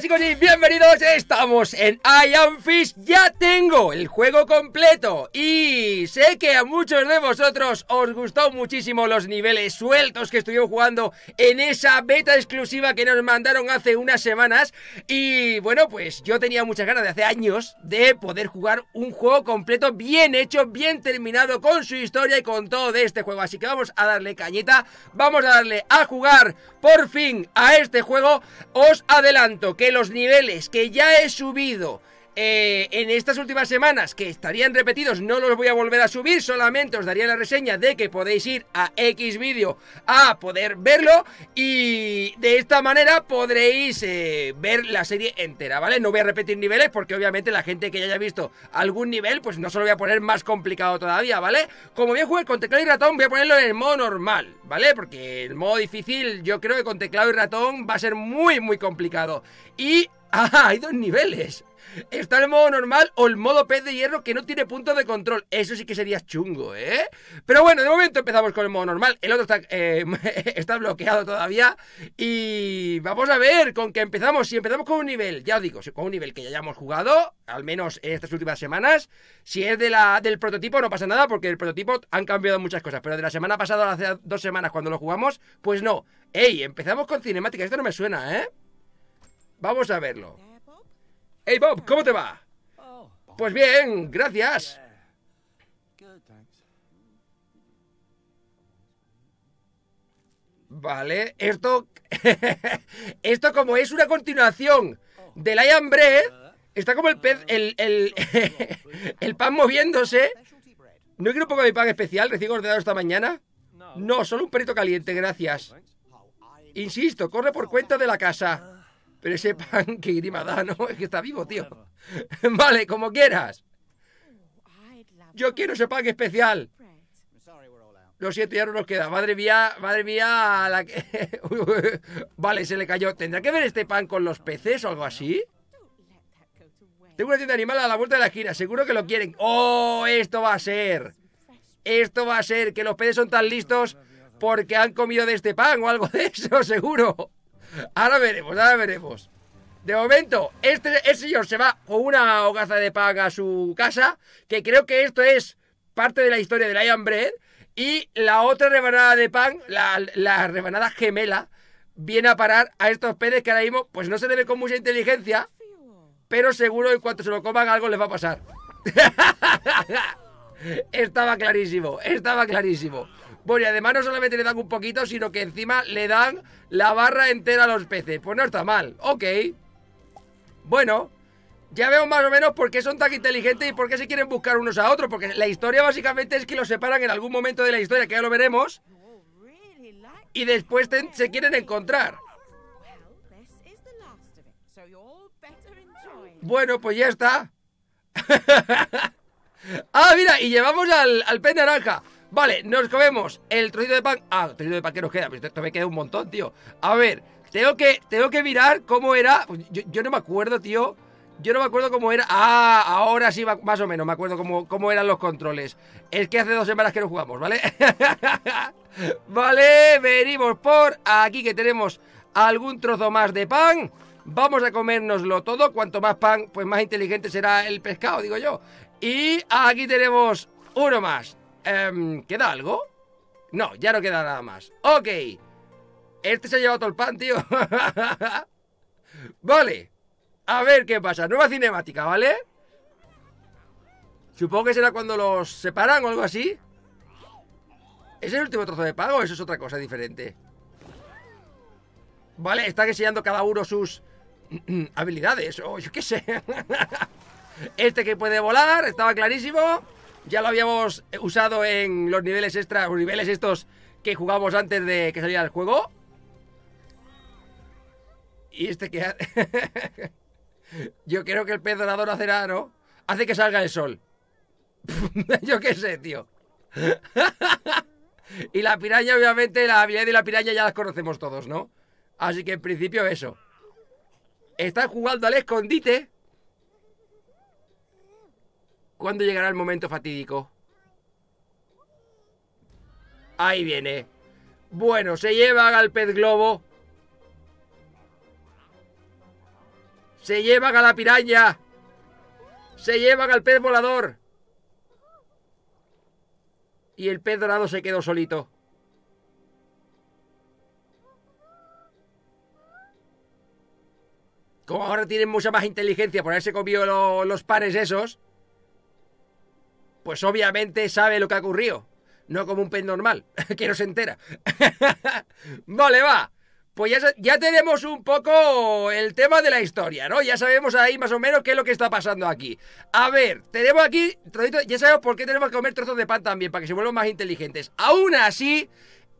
chicos y bienvenidos, estamos en I Am Fish, ya tengo el juego completo y sé que a muchos de vosotros os gustó muchísimo los niveles sueltos que estuvimos jugando en esa beta exclusiva que nos mandaron hace unas semanas. Y bueno pues yo tenía muchas ganas de hace años de poder jugar un juego completo bien hecho, bien terminado con su historia y con todo de este juego, así que vamos a darle cañita, vamos a darle a jugar por fin a este juego, os adelanto que los niveles que ya he subido eh, en estas últimas semanas, que estarían repetidos, no los voy a volver a subir, solamente os daría la reseña de que podéis ir a X vídeo a poder verlo y de esta manera podréis eh, ver la serie entera, ¿vale? No voy a repetir niveles porque obviamente la gente que ya haya visto algún nivel, pues no se lo voy a poner más complicado todavía, ¿vale? Como voy a jugar con teclado y ratón, voy a ponerlo en el modo normal, ¿vale? Porque el modo difícil yo creo que con teclado y ratón va a ser muy, muy complicado. Y... ¡Ah! Hay dos niveles. Está el modo normal o el modo pez de hierro que no tiene punto de control. Eso sí que sería chungo, ¿eh? Pero bueno, de momento empezamos con el modo normal. El otro está, eh, está bloqueado todavía. Y vamos a ver con qué empezamos. Si empezamos con un nivel, ya os digo, con un nivel que ya hayamos jugado, al menos en estas últimas semanas. Si es de la, del prototipo, no pasa nada, porque el prototipo han cambiado muchas cosas. Pero de la semana pasada, hace dos semanas, cuando lo jugamos, pues no. ¡Ey! Empezamos con cinemática. Esto no me suena, ¿eh? Vamos a verlo. Hey Bob, ¿cómo te va? Pues bien, gracias. Vale, esto... esto como es una continuación del I Bread, está como el pez, el, pan moviéndose. ¿No quiero un poco de pan especial recién ordenado esta mañana? No, solo un perito caliente, gracias. Insisto, corre por cuenta de la casa. Pero ese pan que grima da, ¿no? Es que está vivo, tío. vale, como quieras. Yo quiero ese pan especial. Lo siento, ya no nos queda. Madre mía, madre mía, la que... vale, se le cayó. ¿Tendrá que ver este pan con los peces o algo así? Tengo una tienda animal a la vuelta de la esquina. Seguro que lo quieren. ¡Oh! Esto va a ser. Esto va a ser que los peces son tan listos porque han comido de este pan o algo de eso, seguro. Ahora veremos, ahora veremos. De momento, este, este, señor se va con una hogaza de pan a su casa, que creo que esto es parte de la historia de Lion Bread, y la otra rebanada de pan, la, la rebanada gemela, viene a parar a estos peces que ahora mismo, pues no se debe con mucha inteligencia, pero seguro en cuanto se lo coman algo les va a pasar. estaba clarísimo, estaba clarísimo. Bueno, y además no solamente le dan un poquito, sino que encima le dan la barra entera a los peces. Pues no está mal, ok. Bueno, ya veo más o menos por qué son tan inteligentes y por qué se quieren buscar unos a otros. Porque la historia básicamente es que los separan en algún momento de la historia, que ya lo veremos. Y después se quieren encontrar. Bueno, pues ya está. ah, mira, y llevamos al, al pez naranja. Vale, nos comemos el trocito de pan. Ah, el trocito de pan que nos queda. Pero esto me queda un montón, tío. A ver, tengo que, tengo que mirar cómo era. Pues yo, no me acuerdo, tío. Yo no me acuerdo cómo era. Ah, ahora sí, más o menos me acuerdo cómo, cómo eran los controles. Es que hace dos semanas que no jugamos, ¿vale? vale, venimos por aquí que tenemos algún trozo más de pan. Vamos a comérnoslo todo. Cuanto más pan, pues más inteligente será el pescado, digo yo. Y aquí tenemos uno más. Em, ¿Queda algo? No, ya no queda nada más. Ok. Este se ha llevado todo el pan, tío. vale. A ver qué pasa. Nueva cinemática, ¿vale? Supongo que será cuando los separan o algo así. ¿Es el último trozo de pan o eso es otra cosa diferente? Vale, está enseñando cada uno sus habilidades o yo qué sé. este que puede volar, estaba clarísimo. Ya lo habíamos usado en los niveles extra, los niveles estos que jugamos antes de que saliera el juego. Y este que... Yo creo que el pez dorador hacerá, ¿no? Hace que salga el sol. Yo qué sé, tío. y la piraña, obviamente, la habilidad de la piraña ya las conocemos todos, ¿no? Así que en principio eso. Están jugando al escondite ¿Cuándo llegará el momento fatídico? Ahí viene. Bueno, se lleva al pez globo. Se llevan a la piraña. Se llevan al pez volador. Y el pez dorado se quedó solito. Como ahora tienen mucha más inteligencia por haberse comido los pares esos, pues obviamente sabe lo que ha ocurrido. No como un pez normal, que no se entera. vale, va. Pues ya, ya, tenemos un poco el tema de la historia, ¿no? Ya sabemos ahí más o menos qué es lo que está pasando aquí. A ver, tenemos aquí ya sabemos por qué tenemos que comer trozos de pan también, para que se vuelvan más inteligentes. Aún así,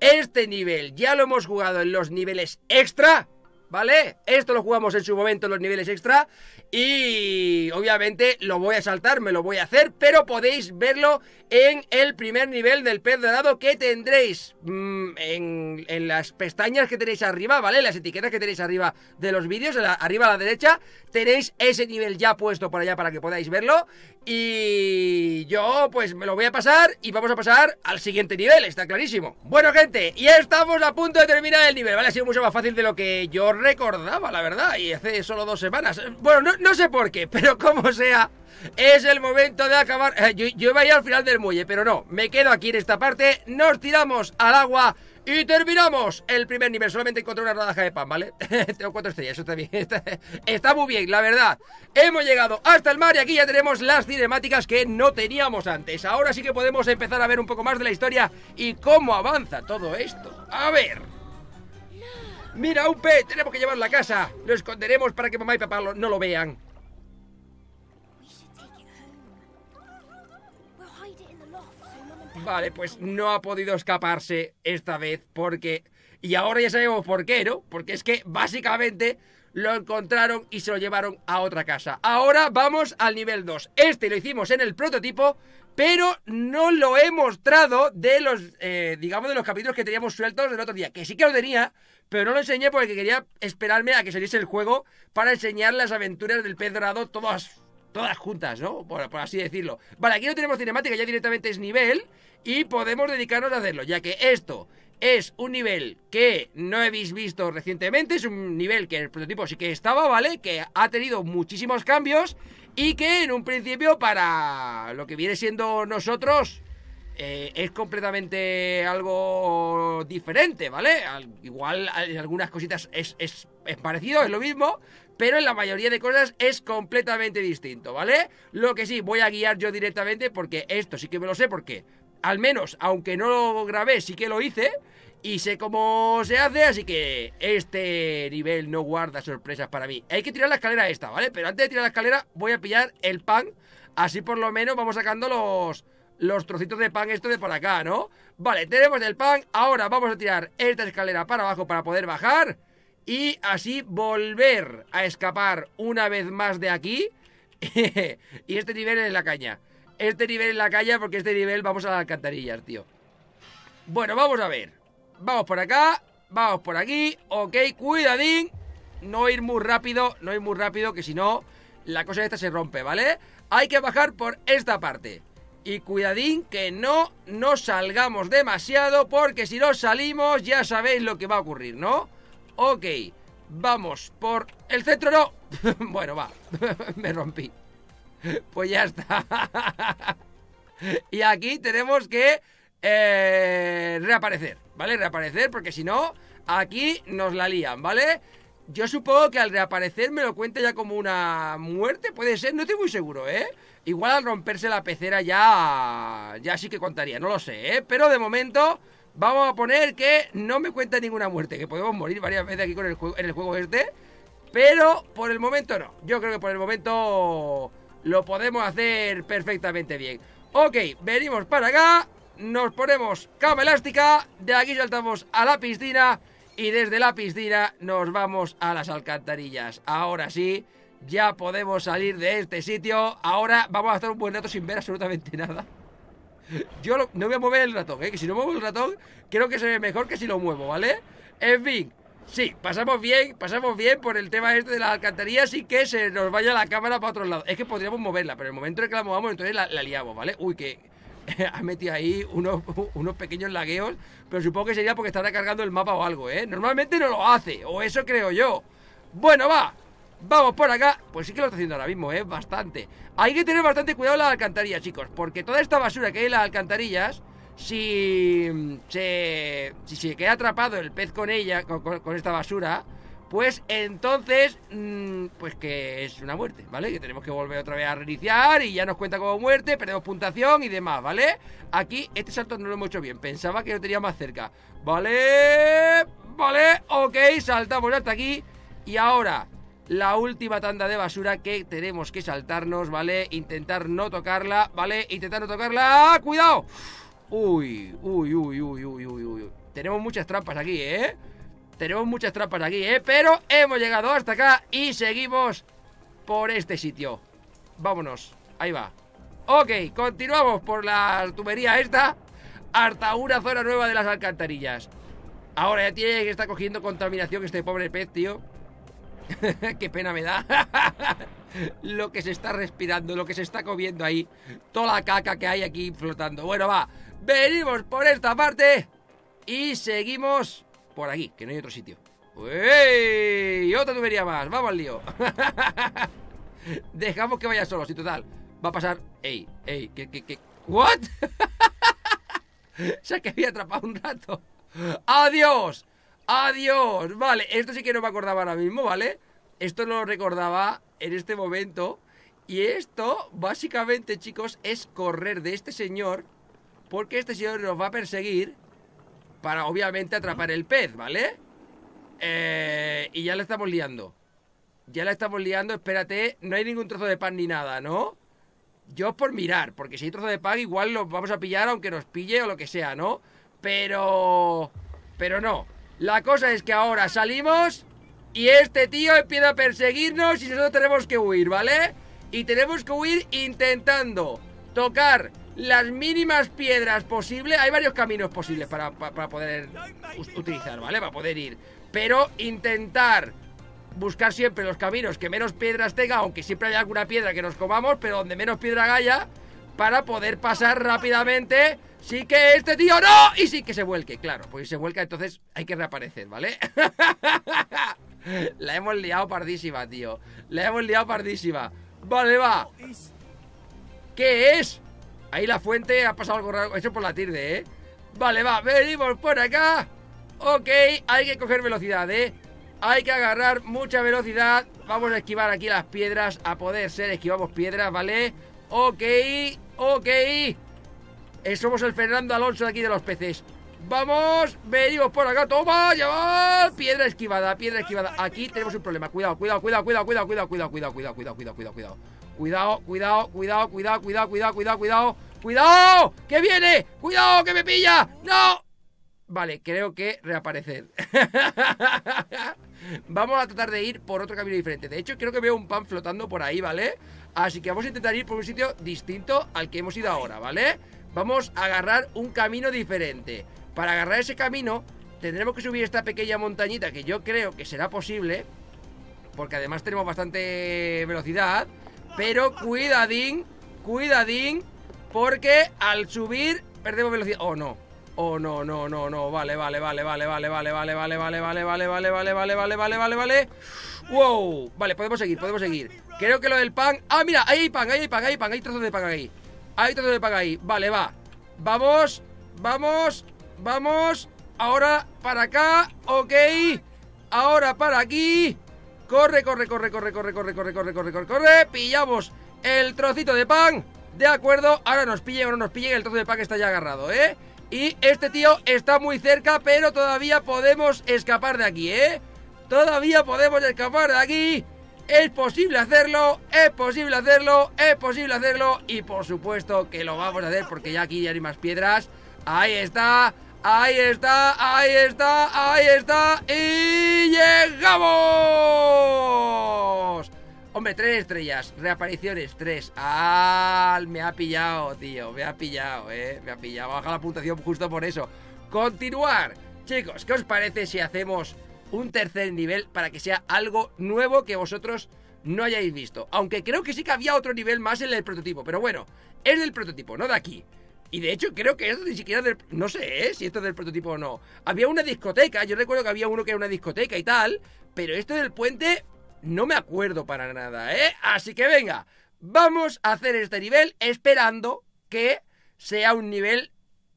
este nivel ya lo hemos jugado en los niveles extra, ¿vale? Esto lo jugamos en su momento en los niveles extra y obviamente lo voy a saltar, me lo voy a hacer, pero podéis verlo en el primer nivel del pez dorado que tendréis mm, en, las pestañas que tenéis arriba, ¿vale? Las etiquetas que tenéis arriba de los vídeos, arriba a la derecha, tenéis ese nivel ya puesto por allá para que podáis verlo. Y yo pues me lo voy a pasar y vamos a pasar al siguiente nivel, está clarísimo. Bueno gente, ya estamos a punto de terminar el nivel, ¿vale? Ha sido mucho más fácil de lo que yo recordaba, la verdad, y hace solo dos semanas. Bueno, no, no sé por qué, pero como sea... Es el momento de acabar. Eh, yo, yo iba a ir al final del muelle, pero no. Me quedo aquí en esta parte. Nos tiramos al agua. Y terminamos el primer nivel. Solamente encontré una rodaja de pan, ¿vale? Tengo cuatro estrellas, eso está bien. Está, muy bien, la verdad. Hemos llegado hasta el mar y aquí ya tenemos las cinemáticas que no teníamos antes. Ahora sí que podemos empezar a ver un poco más de la historia y cómo avanza todo esto. A ver. Mira, un pez, tenemos que llevarlo a casa. Lo esconderemos para que mamá y papá no lo vean. Vale, pues no ha podido escaparse esta vez porque... Y ahora ya sabemos por qué, ¿no? Porque es que básicamente lo encontraron y se lo llevaron a otra casa. Ahora vamos al nivel 2. Este lo hicimos en el prototipo, pero no lo he mostrado de los, eh, digamos, de los capítulos que teníamos sueltos del otro día. Que sí que lo tenía, pero no lo enseñé porque quería esperarme a que saliese el juego para enseñar las aventuras del pez dorado todas todas juntas, ¿no? Por, así decirlo. Vale, aquí no tenemos cinemática, ya directamente es nivel y podemos dedicarnos a hacerlo, ya que esto es un nivel que no habéis visto recientemente, es un nivel que el prototipo sí que estaba, ¿vale? Que ha tenido muchísimos cambios y que en un principio para lo que viene siendo nosotros eh, es completamente algo diferente, ¿vale? igual en algunas cositas es, es, es parecido, es lo mismo, pero en la mayoría de cosas es completamente distinto, ¿vale? Lo que sí, voy a guiar yo directamente porque esto sí que me lo sé porque, al menos, aunque no lo grabé, sí que lo hice y sé cómo se hace, así que este nivel no guarda sorpresas para mí. Hay que tirar la escalera esta, ¿vale? Pero antes de tirar la escalera voy a pillar el pan, así por lo menos vamos sacando los, los trocitos de pan esto de por acá, ¿no? Vale, tenemos el pan, ahora vamos a tirar esta escalera para abajo para poder bajar y así volver a escapar una vez más de aquí. y este nivel en la caña. Este nivel en la caña porque este nivel vamos a las alcantarillas, tío. Bueno, vamos a ver. Vamos por acá, vamos por aquí. Ok, cuidadín. No ir muy rápido, no ir muy rápido, que si no, la cosa esta se rompe, ¿vale? Hay que bajar por esta parte. Y cuidadín que no nos salgamos demasiado, porque si no salimos ya sabéis lo que va a ocurrir, ¿no? Ok, vamos por el centro, no. bueno, va, me rompí. Pues ya está. y aquí tenemos que eh, reaparecer, ¿vale? Reaparecer porque si no, aquí nos la lían, ¿vale? Yo supongo que al reaparecer me lo cuenta ya como una muerte, puede ser, no estoy muy seguro, ¿eh? Igual al romperse la pecera ya, ya sí que contaría, no lo sé, ¿eh? Pero de momento Vamos a poner que no me cuenta ninguna muerte, que podemos morir varias veces aquí con el juego, en el juego este. Pero por el momento no. Yo creo que por el momento lo podemos hacer perfectamente bien. Ok, venimos para acá, nos ponemos cama elástica, de aquí saltamos a la piscina y desde la piscina nos vamos a las alcantarillas. Ahora sí, ya podemos salir de este sitio. Ahora vamos a estar un buen rato sin ver absolutamente nada. Yo no voy a mover el ratón, ¿eh? Que si no muevo el ratón, creo que se ve mejor que si lo muevo, ¿vale? En fin, sí, pasamos bien, pasamos bien por el tema este de las alcantarillas y que se nos vaya la cámara para otro lado. Es que podríamos moverla, pero en el momento en que la movamos, entonces la, liamos, ¿vale? Uy, que ha metido ahí unos, unos pequeños lagueos, pero supongo que sería porque estará cargando el mapa o algo, ¿eh? Normalmente no lo hace, o eso creo yo. Bueno, va, Vamos por acá. Pues sí que lo está haciendo ahora mismo, ¿eh? Bastante. Hay que tener bastante cuidado en las alcantarillas, chicos. Porque toda esta basura que hay en las alcantarillas, si se, si se queda atrapado el pez con ella, con, esta basura, pues entonces, mm, pues que es una muerte, ¿vale? Que tenemos que volver otra vez a reiniciar y ya nos cuenta como muerte, perdemos puntuación y demás, ¿vale? Aquí este salto no lo hemos hecho bien, pensaba que lo tenía más cerca. ¿Vale? ¿Vale? Ok, saltamos hasta aquí y ahora la última tanda de basura que tenemos que saltarnos, ¿vale? Intentar no tocarla, ¿vale? Intentar no tocarla. ¡Ah, ¡Cuidado! Uy, uy, uy, uy, uy, uy, uy. Tenemos muchas trampas aquí, ¿eh? Tenemos muchas trampas aquí, ¿eh? Pero hemos llegado hasta acá y seguimos por este sitio. Vámonos. Ahí va. Ok, continuamos por la tubería esta hasta una zona nueva de las alcantarillas. Ahora ya tiene que estar cogiendo contaminación este pobre pez, tío. Qué pena me da. lo que se está respirando, lo que se está comiendo ahí. Toda la caca que hay aquí flotando. Bueno, va. Venimos por esta parte. Y seguimos por aquí, que no hay otro sitio. ¡Uy! Otra tubería más. Vamos al lío. Dejamos que vaya solo, si total. Va a pasar. ¡Ey! ¡Ey! ¿Qué, qué, qué? ¿What? Se ha que había atrapado un rato. ¡Adiós! ¡Adiós! Vale, esto sí que no me acordaba ahora mismo, ¿vale? Esto no lo recordaba en este momento. Y esto, básicamente, chicos, es correr de este señor. Porque este señor nos va a perseguir para, obviamente, atrapar el pez, ¿vale? Eh, y ya le estamos liando. Ya la estamos liando, espérate. No hay ningún trozo de pan ni nada, ¿no? Yo por mirar, porque si hay trozo de pan igual lo vamos a pillar aunque nos pille o lo que sea, ¿no? Pero... Pero no. La cosa es que ahora salimos y este tío empieza a perseguirnos y nosotros tenemos que huir, ¿vale? Y tenemos que huir intentando tocar las mínimas piedras posibles. Hay varios caminos posibles para, poder utilizar, ¿vale? Para poder ir. Pero intentar buscar siempre los caminos que menos piedras tenga, aunque siempre haya alguna piedra que nos comamos, pero donde menos piedra haya, para poder pasar rápidamente Sí que este tío no. Y sí que se vuelque, claro. Pues si se vuelca, entonces hay que reaparecer, ¿vale? La hemos liado pardísima, tío. La hemos liado pardísima. Vale, va. ¿Qué es? Ahí la fuente ha pasado algo raro. Eso por la tirde, ¿eh? Vale, va. Venimos por acá. Ok, hay que coger velocidad, ¿eh? Hay que agarrar mucha velocidad. Vamos a esquivar aquí las piedras. A poder ser, esquivamos piedras, ¿vale? Ok, ok. Eh, somos el Fernando Alonso de aquí de los peces. Vamos, venimos por acá, toma, llevar Piedra esquivada, piedra esquivada Aquí tenemos un problema, cuidado, cuidado, cuidado, cuidado, cuidado, cuidado, cuidado, cuidado, cuidado, cuidado, cuidado, cuidado, cuidado Cuidado, cuidado, cuidado, cuidado, cuidado, cuidado, cuidado, cuidado ¡Cuidado! ¡Que viene! ¡Cuidado, que me pilla! ¡No! Vale, creo que reaparecer Vamos a tratar de ir por otro camino diferente De hecho, creo que veo un pan flotando por ahí, ¿vale? Así que vamos a intentar ir por un sitio distinto al que hemos ido ahora, ¿vale? Vamos a agarrar un camino diferente. Para agarrar ese camino tendremos que subir esta pequeña montañita que yo creo que será posible. Porque además tenemos bastante velocidad. Pero cuidadín, cuidadín. Porque al subir perdemos velocidad. Oh, no. Oh, no, no, no, no. Vale, vale, vale, vale, vale, vale, vale, vale, vale, vale, vale, vale, vale, vale, vale, vale, vale, vale. Wow. Vale, podemos seguir, podemos seguir. Creo que lo del pan. Ah, mira, ahí hay pan, ahí hay pan, ahí hay pan, hay trozos de pan ahí. Ahí todo de paga ahí. Vale, va. Vamos, vamos, vamos. Ahora para acá. Ok. Ahora para aquí. Corre, corre, corre, corre, corre, corre, corre, corre, corre, corre, corre. Pillamos el trocito de pan. De acuerdo. Ahora nos pillen o no nos pillen. El trozo de pan está ya agarrado, ¿eh? Y este tío está muy cerca, pero todavía podemos escapar de aquí, ¿eh? Todavía podemos escapar de aquí. Es posible hacerlo, es posible hacerlo, es posible hacerlo y por supuesto que lo vamos a hacer porque ya aquí ya hay más piedras. Ahí está, ahí está, ahí está, ahí está y llegamos. Hombre, tres estrellas, reapariciones, tres. Ah, me ha pillado, tío, me ha pillado, eh, me ha pillado. Baja la puntuación justo por eso. Continuar. Chicos, ¿qué os parece si hacemos un tercer nivel para que sea algo nuevo que vosotros no hayáis visto. Aunque creo que sí que había otro nivel más en el prototipo, pero bueno, es del prototipo, no de aquí. Y de hecho creo que esto ni siquiera del... No sé ¿eh? si esto es del prototipo o no. Había una discoteca, yo recuerdo que había uno que era una discoteca y tal, pero esto del puente no me acuerdo para nada, ¿eh? Así que venga, vamos a hacer este nivel esperando que sea un nivel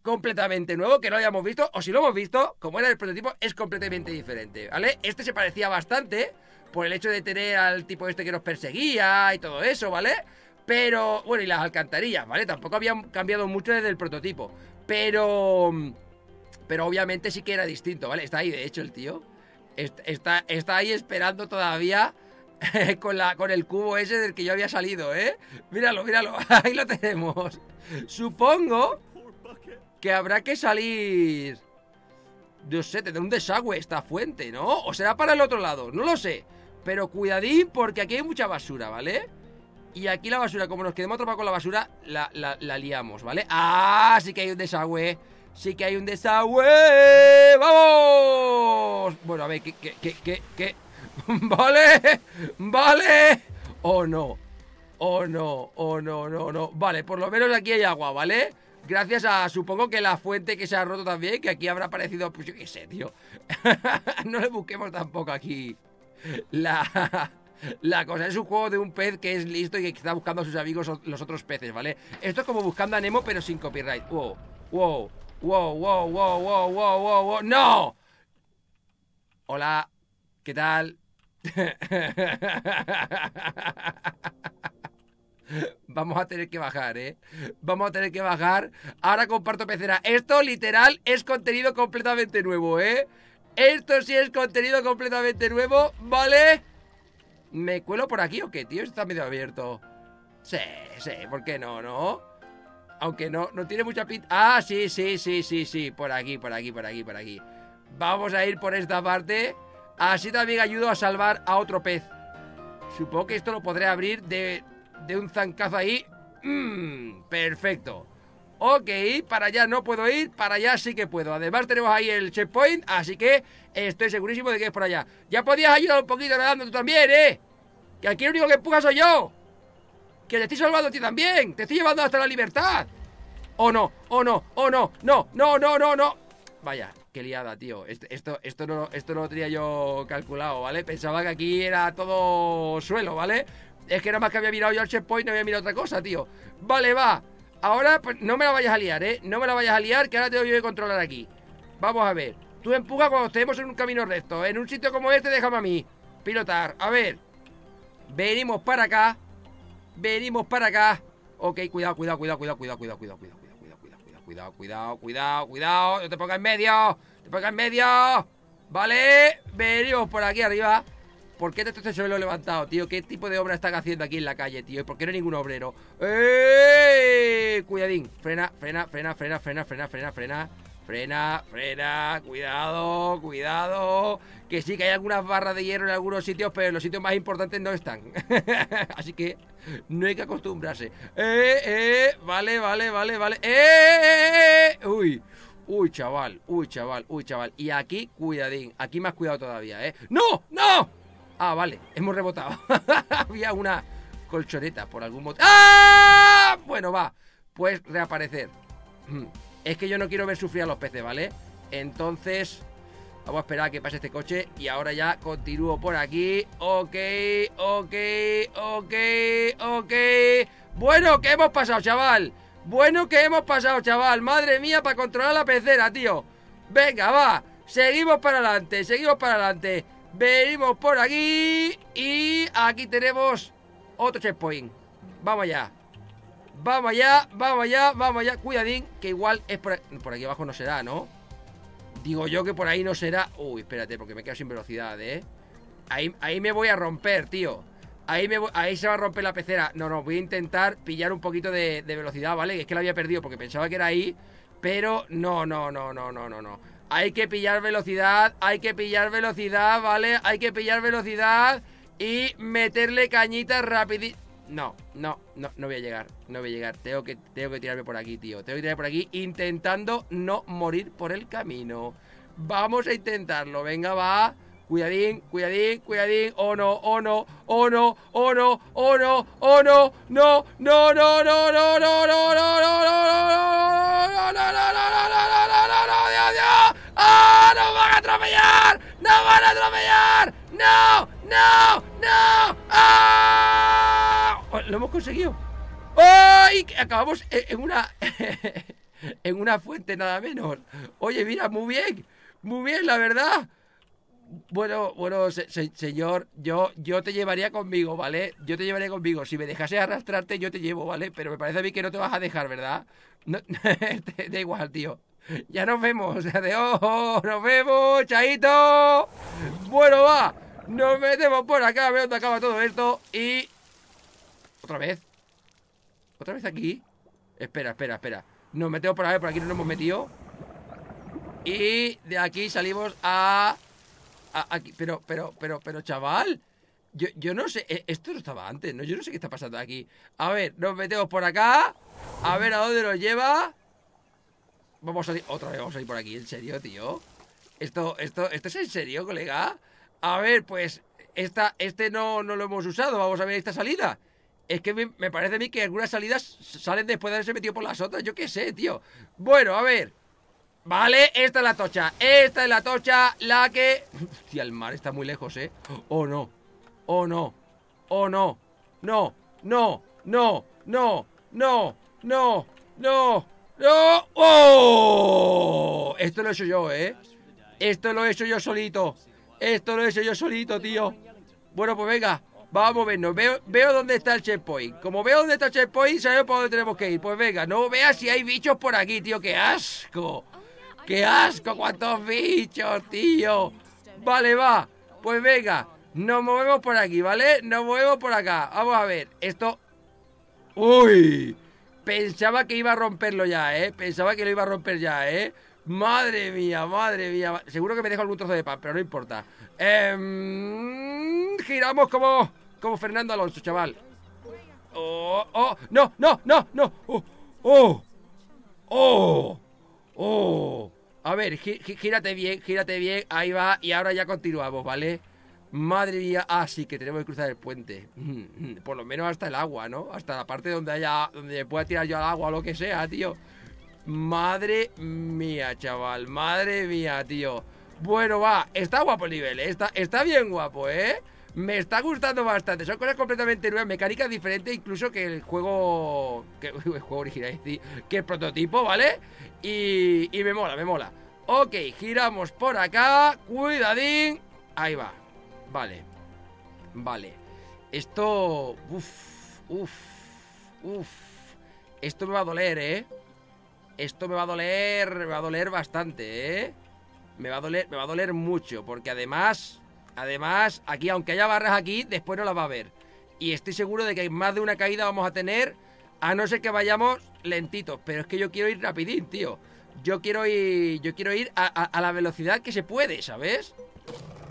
completamente nuevo que no hayamos visto, o si lo hemos visto, como era el prototipo, es completamente diferente, ¿vale? Este se parecía bastante por el hecho de tener al tipo este que nos perseguía y todo eso, ¿vale? Pero, bueno, y las alcantarillas, ¿vale? Tampoco habían cambiado mucho desde el prototipo, pero... Pero obviamente sí que era distinto, ¿vale? Está ahí, de hecho, el tío. Está, está ahí esperando todavía con, la, con el cubo ese del que yo había salido, ¿eh? Míralo, míralo, ahí lo tenemos. Supongo habrá que salir... No sé, tendrá un desagüe esta fuente, ¿no? O será para el otro lado, no lo sé. Pero cuidadín porque aquí hay mucha basura, ¿vale? Y aquí la basura, como nos quedemos atrapados con la basura, la, liamos, ¿vale? ¡Ah! Sí que hay un desagüe. Sí que hay un desagüe. ¡Vamos! Bueno, a ver, ¿qué, qué, qué, qué? vale Vale Oh, no Oh, no Oh, no, no, no Vale, por lo menos aquí hay agua, ¿vale? Gracias a, supongo que la fuente que se ha roto también Que aquí habrá aparecido, pues yo qué sé, tío No le busquemos tampoco aquí La... La cosa es un juego de un pez que es listo y que está buscando a sus amigos los otros peces, ¿vale? Esto es como buscando a Nemo pero sin copyright. Wow, wow, wow, wow, wow, wow, wow. ¡No! Hola, ¿qué tal? Vamos a tener que bajar, ¿eh? Vamos a tener que bajar. Ahora comparto pecera. Esto literal es contenido completamente nuevo, ¿eh? Esto sí es contenido completamente nuevo, ¿vale? ¿Me cuelo por aquí o qué, tío? Está medio abierto. Sí, sí, ¿por qué no, no? Aunque no, no tiene mucha pinta... Ah, sí, sí, sí, sí, sí. Por aquí, por aquí, por aquí, por aquí. Vamos a ir por esta parte. Así también ayudo a salvar a otro pez. Supongo que esto lo podré abrir de, de un zancazo ahí. Mmm, perfecto. Ok, para allá no puedo ir, para allá sí que puedo. Además tenemos ahí el checkpoint, así que estoy segurísimo de que es por allá. Ya podías ayudar un poquito nadando tú también, ¿eh? Que aquí el único que empuja soy yo. Que te estoy salvando a ti también. Te estoy llevando hasta la libertad. Oh no, oh no, oh no, no, no, no, no, no. Vaya, qué liada, tío. Esto, esto, no, esto no lo tenía yo calculado, ¿vale? Pensaba que aquí era todo suelo, ¿vale? Es que nada más que había mirado yo al checkpoint, no había mirado otra cosa, tío. Vale, va. Ahora, pues no me la vayas a liar, ¿eh? No me la vayas a liar, que ahora tengo yo que controlar aquí. Vamos a ver. Tú empuja cuando estemos en un camino recto. En un sitio como este, déjame a mí. Pilotar. A ver. Venimos para acá. Venimos para acá. Ok, cuidado, cuidado, cuidado, cuidado, cuidado, cuidado, cuidado, cuidado, cuidado, cuidado, cuidado, cuidado, cuidado, cuidado. No te pongas en medio. Te pongas en medio. Vale. Venimos por aquí arriba. ¿Por qué te este suelo levantado, tío? ¿Qué tipo de obra están haciendo aquí en la calle, tío? ¿Y por qué no hay ningún obrero? ¡Eh! Cuidadín. Frena, frena, frena, frena, frena, frena, frena, frena. Frena, frena, cuidado, cuidado. Que sí que hay algunas barras de hierro en algunos sitios, pero en los sitios más importantes no están. Así que no hay que acostumbrarse. Eh, eh, vale, vale, vale, vale. Eh, eh, eh. Uy. Uy, chaval, uy, chaval, uy, chaval. Y aquí, cuidadín. Aquí más cuidado todavía, ¿eh? ¡No! ¡No! Ah, vale, hemos rebotado. Había una colchoneta por algún motivo. ¡Ah! Bueno, va. Pues reaparecer. Es que yo no quiero ver sufrir a los peces, ¿vale? Entonces, vamos a esperar a que pase este coche y ahora ya continúo por aquí. Ok, ok, ok, ok. Bueno, ¿qué hemos pasado, chaval? Bueno, ¿qué hemos pasado, chaval? Madre mía, para controlar la pecera, tío. Venga, va. Seguimos para adelante, seguimos para adelante. Venimos por aquí y aquí tenemos otro checkpoint. Vamos allá. Vamos allá, vamos allá, vamos allá. Cuidadín, que igual es por, por aquí abajo no será, ¿no? Digo yo que por ahí no será. Uy, espérate, porque me quedo sin velocidad, ¿eh? Ahí, ahí me voy a romper, tío. Ahí, me ahí se va a romper la pecera. No, no, voy a intentar pillar un poquito de, de velocidad, ¿vale? Es que la había perdido porque pensaba que era ahí. Pero no, no, no, no, no, no, no. Hay que pillar velocidad, hay que pillar velocidad, ¿vale? Hay que pillar velocidad y meterle cañitas rapidito. No, no, no, no voy a llegar, no voy a llegar. Tengo que, tengo que tirarme por aquí, tío. Tengo que tirarme por aquí intentando no morir por el camino. Vamos a intentarlo, venga, va. Cuidadín, cuidadín, cuidadín. Oh no, oh no, oh no, oh no, oh no, oh no, no, no, no, no, no, no, no, no, no, no, no, no, no, no, no, no, ¡Ah! ¡Nos van a atropellar! ¡Nos van a atropellar! ¡No! ¡No! ¡No! ¡Ah! Oh, ¡Lo hemos conseguido! ¡Ay! Acabamos en una... en una fuente nada menos. Oye, mira, muy bien. Muy bien, la verdad. Bueno, bueno, señor, yo, yo te llevaría conmigo, ¿vale? Yo te llevaría conmigo. Si me dejase arrastrarte, yo te llevo, ¿vale? Pero me parece a mí que no te vas a dejar, ¿verdad? No, da igual, tío. Ya nos vemos. Adiós. Nos vemos, chaito. Bueno, va. Nos metemos por acá, veo dónde acaba todo esto. Y... ¿Otra vez? ¿Otra vez aquí? Espera, espera, espera. Nos metemos por ahí, por aquí no nos hemos metido. Y de aquí salimos a aquí, pero, pero, pero, pero, chaval. Yo, yo no sé, eh, esto no estaba antes, ¿no? Yo no sé qué está pasando aquí. A ver, nos metemos por acá. A ver a dónde nos lleva. Vamos a salir, otra vez vamos a ir por aquí, ¿en serio, tío? Esto, esto, esto es en serio, colega. A ver, pues, esta, este no, no lo hemos usado. Vamos a ver esta salida. Es que me, me, parece a mí que algunas salidas salen después de haberse metido por las otras. Yo qué sé, tío. Bueno, a ver. Vale, esta es la tocha. Esta es la tocha, la que... Hostia, el mar está muy lejos, ¿eh? Oh, no. Oh, no. Oh, no. No, no, no, no, no, no, no, no. ¡Oh! Esto lo he hecho yo, ¿eh? Esto lo he hecho yo solito. Esto lo he hecho yo solito, tío. Bueno, pues venga. Vamos a movernos, veo, veo dónde está el checkpoint. Como veo dónde está el checkpoint, sabemos por dónde tenemos que ir Pues venga, no veas si hay bichos por aquí, tío. ¡Qué asco! ¡Qué asco! ¡Cuántos bichos, tío! Vale, va. Pues venga, nos movemos por aquí, ¿vale? Nos movemos por acá. Vamos a ver. Esto... ¡Uy! Pensaba que iba a romperlo ya, ¿eh? Pensaba que lo iba a romper ya, ¿eh? Madre mía, madre mía. Seguro que me dejo algún trozo de pan, pero no importa. Eh, giramos como, como Fernando Alonso, chaval. Oh, oh, no, no, no, no. Oh, oh, oh, oh. A ver, gírate bien, gírate bien. Ahí va. Y ahora ya continuamos, ¿vale? Madre mía. Ah, sí, que tenemos que cruzar el puente. Por lo menos hasta el agua, ¿no? Hasta la parte donde haya. Donde pueda tirar yo al agua o lo que sea, tío. Madre mía, chaval. Madre mía, tío. Bueno, va. Está guapo el nivel, ¿eh? Está, está bien guapo, ¿eh? Me está gustando bastante. Son cosas completamente nuevas, mecánicas diferentes, incluso que el juego. Que el juego original, que el prototipo, ¿vale? Y, me mola, me mola. Ok, giramos por acá. Cuidadín. Ahí va. Vale. Vale. Esto... Uf, uf, uf. Esto me va a doler, ¿eh? Esto me va a doler... Me va a doler bastante, ¿eh? Me va a doler, me va a doler mucho. Porque además... Además, aquí, aunque haya barras aquí, después no las va a ver. Y estoy seguro de que hay más de una caída vamos a tener a no ser que vayamos lentitos, pero es que yo quiero ir rapidín, tío. Yo quiero ir, yo quiero ir a, la velocidad que se puede, ¿sabes?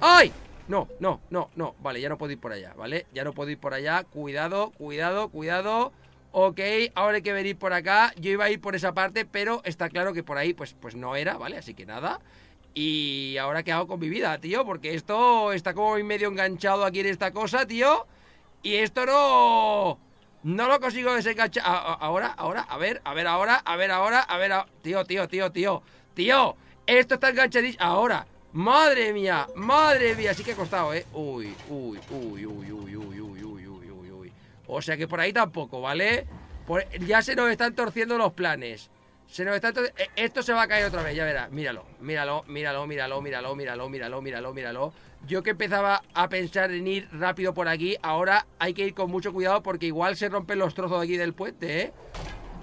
¡Ay! No, no, no, no. Vale, ya no puedo ir por allá, ¿vale? Ya no puedo ir por allá. Cuidado, cuidado, cuidado. Ok, ahora hay que venir por acá. Yo iba a ir por esa parte, pero está claro que por ahí pues, pues no era, ¿vale? Así que nada. Y ahora qué hago con mi vida, tío, porque esto está como medio enganchado aquí en esta cosa, tío. Y esto no... No lo consigo desenganchar. Ahora, ahora, a ver, a ver, ahora, a ver, ahora, a ver, tío, tío, tío, tío, tío, esto está enganchadísimo. Ahora, madre mía, madre mía, sí que ha costado, ¿eh? Uy, uy, uy, uy, uy, uy, uy, uy, uy, uy, uy. O sea que por ahí tampoco, ¿vale? ya se nos están torciendo los planes. Se nos está Esto se va a caer otra vez, ya verás. Míralo, míralo, míralo, míralo, míralo, míralo, míralo, míralo, míralo. Yo que empezaba a pensar en ir rápido por aquí, ahora hay que ir con mucho cuidado porque igual se rompen los trozos de aquí del puente, ¿eh?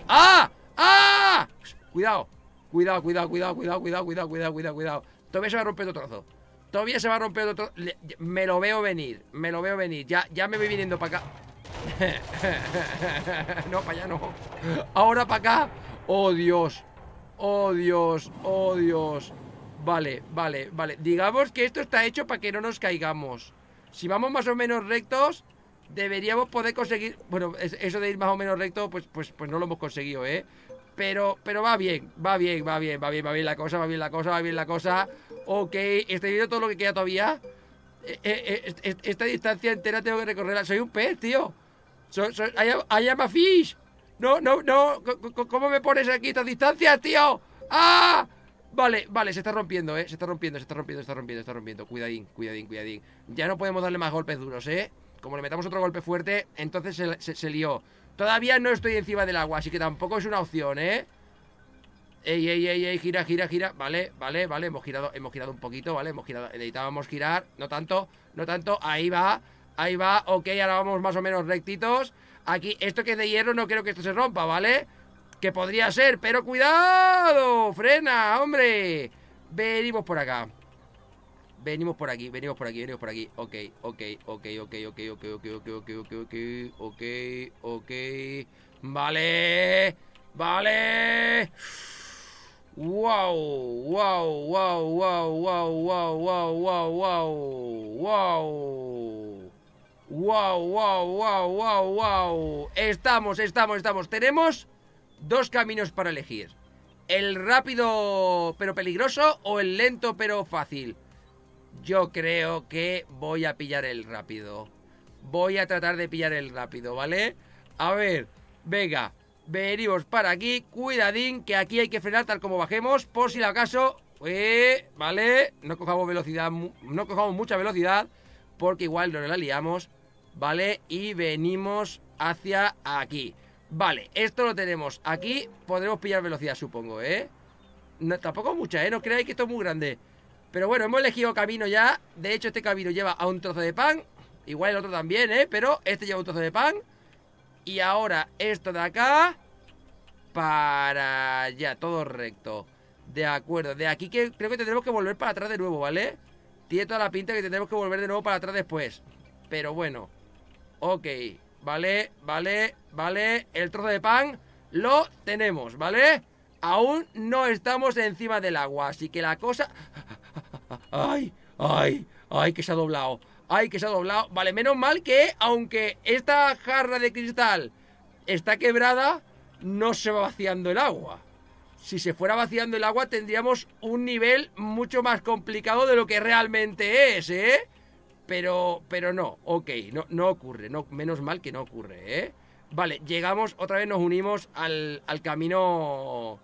¡Ah! ¡Ah! Cuidado, cuidado, cuidado, cuidado, cuidado, cuidado, cuidado, cuidado, cuidado, cuidado. Todavía se va a romper otro trozo. Todavía se va a romper otro trozo. Me lo veo venir, me lo veo venir. Ya, ya me voy viniendo para acá. no, para allá no. Ahora para acá. Oh, Dios. Oh, Dios. Oh, Dios. Vale, vale, vale. Digamos que esto está hecho para que no nos caigamos. Si vamos más o menos rectos, deberíamos poder conseguir... Bueno, eso de ir más o menos recto, pues, pues, pues no lo hemos conseguido, ¿eh? Pero, pero va bien, va bien, va bien, va bien, va bien la cosa, va bien la cosa, va bien la cosa. Ok, estoy viendo todo lo que queda todavía. Eh, eh, eh, esta distancia entera tengo que recorrerla. Soy un pez, tío. Soy, soy, I, am, fish. No, no, no. ¿Cómo me pones aquí esta distancia, tío? ¡Ah! Vale, vale, se está rompiendo, ¿eh? Se está rompiendo, se está rompiendo, se está rompiendo, se está rompiendo. Cuidadín, cuidadín, cuidadín. Ya no podemos darle más golpes duros, ¿eh? como le metamos otro golpe fuerte, entonces se, se, lió. Todavía no estoy encima del agua, así que tampoco es una opción, ¿eh? Ey, ey, ey, ey, gira, gira, gira. Vale, vale, vale. Hemos girado, hemos girado un poquito, ¿vale? Hemos girado. Necesitábamos girar. No tanto, no tanto. Ahí va. Ahí va. Ok, ahora vamos más o menos rectitos. Aquí, esto que es de hierro, no quiero que esto se rompa, ¿vale? Que podría ser, pero cuidado. Frena, hombre. Venimos por acá. Venimos por aquí, venimos por aquí, venimos por aquí. Ok, ok, ok, ok, ok, ok, ok, ok, ok, ok, ok, ok, ok. Vale, vale. Wow, wow, wow, wow, wow, wow, wow, wow, wow, wow. Wow, wow, wow, wow, wow. Estamos, estamos, estamos. Tenemos dos caminos para elegir. El rápido pero peligroso o el lento pero fácil. Yo creo que voy a pillar el rápido. Voy a tratar de pillar el rápido, ¿vale? A ver, venga, venimos para aquí. Cuidadín, que aquí hay que frenar tal como bajemos. Por si acaso, eh, ¿vale? No cojamos velocidad, no cojamos mucha velocidad. Porque igual no la liamos, ¿vale? Y venimos hacia aquí. Vale, esto lo tenemos aquí. Podremos pillar velocidad, supongo, ¿eh? No, tampoco mucha, ¿eh? No creáis que esto es muy grande. Pero bueno, hemos elegido camino ya. De hecho, este camino lleva a un trozo de pan. Igual el otro también, ¿eh? Pero este lleva un trozo de pan. Y ahora esto de acá. Para allá, todo recto. De acuerdo. De aquí que creo que tendremos que volver para atrás de nuevo, ¿vale? Tiene toda la pinta que tendremos que volver de nuevo para atrás después. Pero bueno. Ok. Vale, vale, vale. El trozo de pan lo tenemos, ¿vale? Aún no estamos encima del agua. Así que la cosa... ¡Ay! ¡Ay! ¡Ay! Que se ha doblado. ¡Ay! Que se ha doblado. Vale, menos mal que, aunque esta jarra de cristal está quebrada, no se va vaciando el agua. Si se fuera vaciando el agua, tendríamos un nivel mucho más complicado de lo que realmente es, ¿eh? Pero, pero no, ok, no, no ocurre, no, menos mal que no ocurre, ¿eh? Vale, llegamos, otra vez nos unimos al, al camino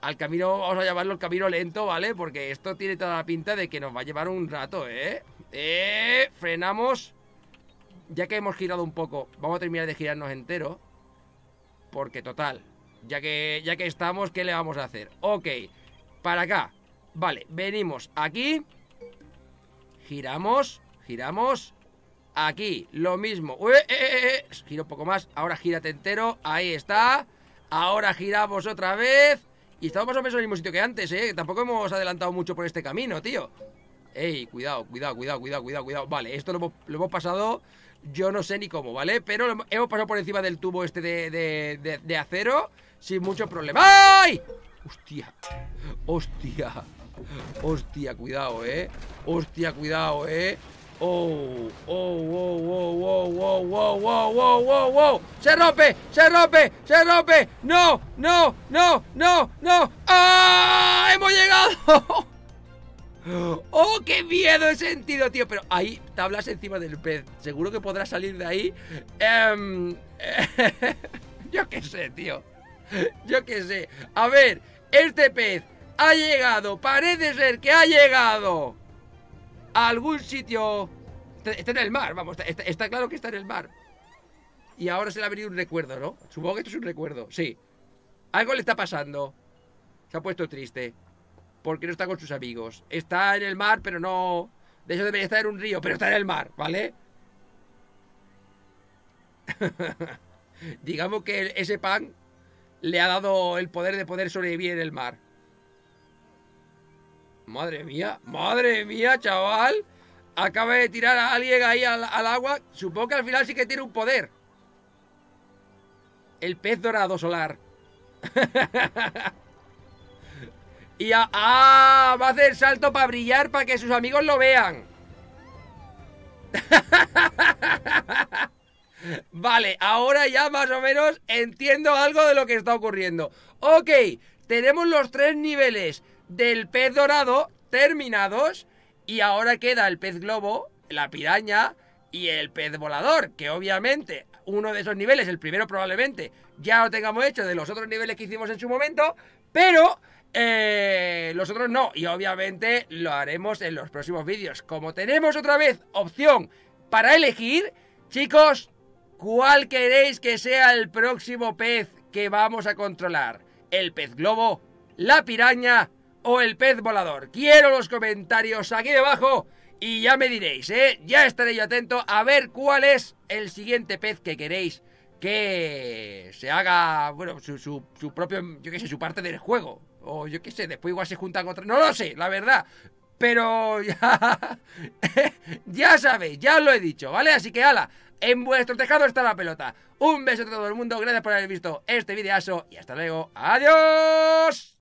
al camino, vamos a llamarlo el camino lento, ¿vale? Porque esto tiene toda la pinta de que nos va a llevar un rato, ¿eh? Eh, frenamos. Ya que hemos girado un poco, vamos a terminar de girarnos entero. Porque total, ya que, ya que estamos, ¿qué le vamos a hacer? Ok, para acá. Vale, venimos aquí. Giramos, giramos. Aquí, lo mismo. Eh, eh, eh, eh. Giro un poco más. Ahora gírate entero. Ahí está. Ahora giramos otra vez. Y estamos más o menos en el mismo sitio que antes, ¿eh? Tampoco hemos adelantado mucho por este camino, tío. Ey, cuidado, cuidado, cuidado, cuidado, cuidado, cuidado. Vale, esto lo hemos, pasado, yo no sé ni cómo, ¿vale? Pero hemos pasado por encima del tubo este de, de, de, acero sin mucho problema. ¡Ay! Hostia, hostia, hostia, cuidado, ¿eh? Hostia, cuidado, ¿eh? Oh, oh, wow, wow, wow, wow, wow, wow, wow, wow, wow. Se rompe, se rompe, se rompe. No, no, no, no, no. ¡Ah! Hemos llegado. ¡Oh, qué miedo he sentido, tío! Pero ahí, tablas encima del pez. Seguro que podrás salir de ahí. Um, yo qué sé, tío. Yo qué sé. A ver, este pez ha llegado. Parece ser que ha llegado algún sitio. Está, en el mar, vamos, está, claro que está en el mar. Y ahora se le ha venido un recuerdo, ¿no? Supongo que esto es un recuerdo, sí. Algo le está pasando. Se ha puesto triste. Porque no está con sus amigos. Está en el mar, pero no. De eso debería estar en un río, pero está en el mar, ¿vale? Digamos que ese pan le ha dado el poder de poder sobrevivir en el mar. Madre mía, madre mía, chaval. Acaba de tirar a alguien ahí al, agua. Supongo que al final sí que tiene un poder. El pez dorado solar. y ah, va a hacer salto para brillar para que sus amigos lo vean. vale, ahora ya más o menos entiendo algo de lo que está ocurriendo. Ok, tenemos los tres niveles del pez dorado terminados y ahora queda el pez globo, la piraña y el pez volador, que obviamente uno de esos niveles, el primero probablemente, ya lo tengamos hecho de los otros niveles que hicimos en su momento, pero eh, los otros no, y obviamente lo haremos en los próximos vídeos. Como tenemos otra vez opción para elegir, Chicos, ¿cuál queréis que sea el próximo pez que vamos a controlar? ¿El pez globo? ¿La piraña? ¿O el pez volador? Quiero los comentarios aquí debajo y ya me diréis, ¿eh? Ya estaré yo atento a ver cuál es el siguiente pez que queréis que se haga, bueno, su, propio, yo qué sé, su parte del juego. O yo qué sé, después igual se juntan otras. No lo sé, la verdad. Pero ya, ya sabéis, ya os lo he dicho, ¿vale? Así que ala, en vuestro tejado está la pelota. Un beso a todo el mundo, gracias por haber visto este videazo y hasta luego. ¡Adiós!